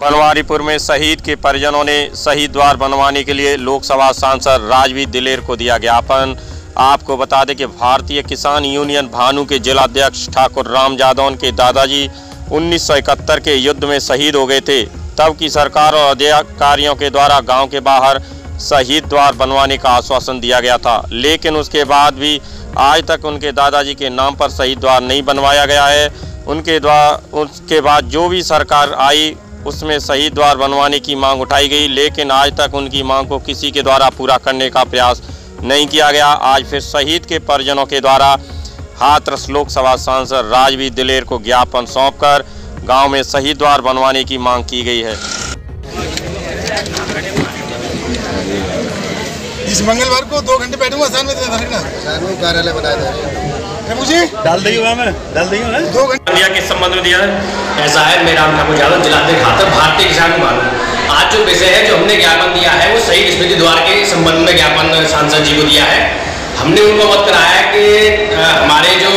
बनवारीपुर में शहीद के परिजनों ने शहीद द्वार बनवाने के लिए लोकसभा सांसद राजवीर दिलेर को दिया ज्ञापन। आपको बता दें कि भारतीय किसान यूनियन भानु के जिलाध्यक्ष ठाकुर राम जादौन के दादाजी 1971 के युद्ध में शहीद हो गए थे, तब की सरकार और अधिकारियों के द्वारा गाँव के बाहर शहीद द्वार बनवाने का आश्वासन दिया गया था। लेकिन उसके बाद भी आज तक उनके दादाजी के नाम पर शहीद द्वार नहीं बनवाया गया है। उनके द्वारा उसके बाद जो भी सरकार आई उसमें शहीद द्वार बनवाने की मांग उठाई गई लेकिन आज तक उनकी मांग को किसी के द्वारा पूरा करने का प्रयास नहीं किया गया। आज फिर शहीद के परिजनों के द्वारा हाथरस लोकसभा सांसद राजवीर दिलेर को ज्ञापन सौंपकर गाँव में शहीद द्वार बनवाने की मांग की गई है। इस मंगलवार को दो घंटे बैठूँगा कार्यालय बनाया डाल देंगे वहाँ में डाल देंगे ना दो घंटे किस संबंध में दिया है। ऐसा है मैं राम ठाकुर यादव खातर भारतीय किसान मालूम। आज जो विषय है जो हमने ज्ञापन दिया है वो शहीद स्मृति द्वार के संबंध में ज्ञापन सांसद जी को दिया है। हमने उनको मत कराया कि हमारे जो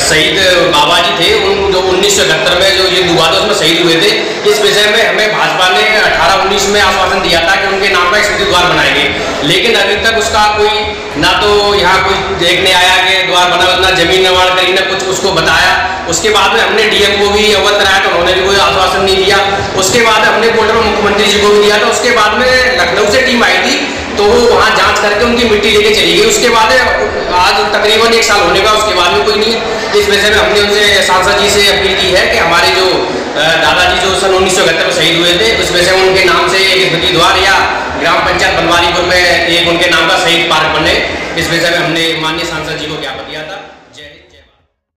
शहीद बाबा जी थे उन जो उन्नीस में जो ये हुआ था उसमें शहीद हुए थे इस विषय में हमें भाजपा ने अठारह उन्नीस में आश्वासन दिया था कि उनके नाम का स्मृति द्वार बनाएँगे। लेकिन अभी तक उसका कोई ना तो यहाँ कोई देखने आया कि द्वार बना ना ज़मीन निर्माण करी ना कुछ उसको बताया। उसके बाद में हमने डीएम को भी अवगत कराया तो उन्होंने भी कोई आश्वासन नहीं दिया। उसके बाद हमने बोर्ड में मुख्यमंत्री जी को भी दिया था उसके बाद में लखनऊ से टीम आई थी तो वो वहाँ जाँच करके उनकी मिट्टी लेके चली गई। उसके बाद आज तकरीबन एक साल होने का, उसके बाद में कोई नहीं। इस वजह से हमने उनसे सांसद जी से अपील की है कि हमारे जो दादाजी जो सन उन्नीस में शहीद हुए थे, उस वजह से उनके नाम से एक स्मृति द्वार या ग्राम पंचायत बनवारीपुर में एक उनके नाम का शहीद पार्क बने इस विषय में हमने माननीय सांसद जी को ज्ञापन दिया था।